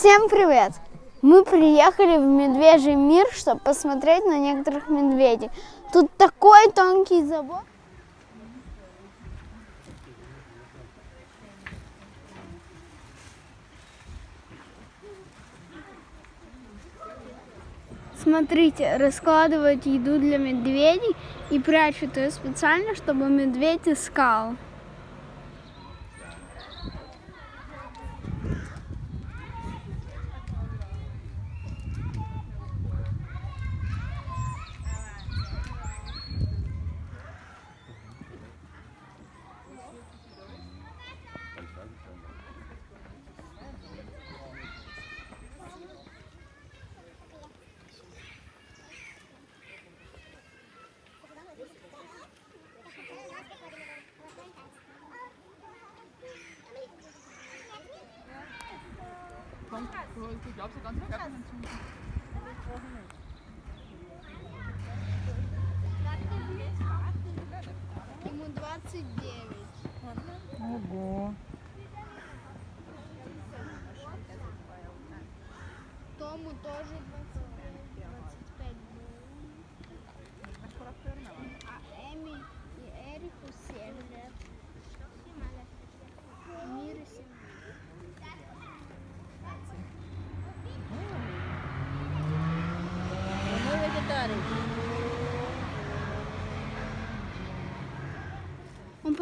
Всем привет! Мы приехали в медвежий мир, чтобы посмотреть на некоторых медведей. Тут такой тонкий забор. Смотрите, раскладывают еду для медведей и прячут ее специально, чтобы медведь искал. Du glaubst ja ganz vergessen hinzu. Ему 29. Ого. Тому тоже 25. 25 было. А Эми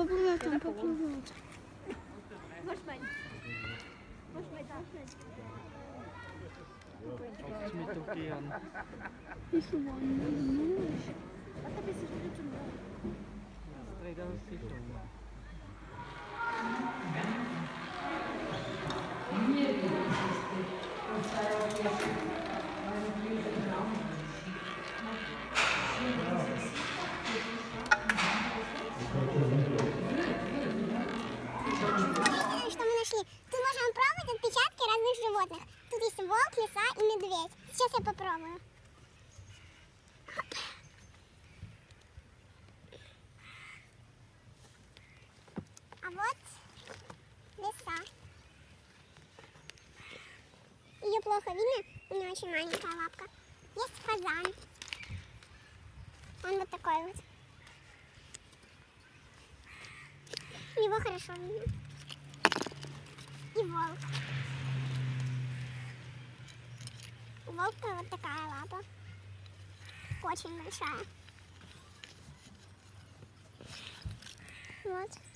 para o outro, um para o outro. Mas bem. Mas bem, está Isso não é luz. É, é. Até животных. Тут есть волк, лиса и медведь. Сейчас я попробую. А вот лиса. Ее плохо видно, у нее очень маленькая лапка. Есть фазан. Он вот такой вот. Его хорошо видно. И волк. У волка вот такая лапа. Очень большая. Вот.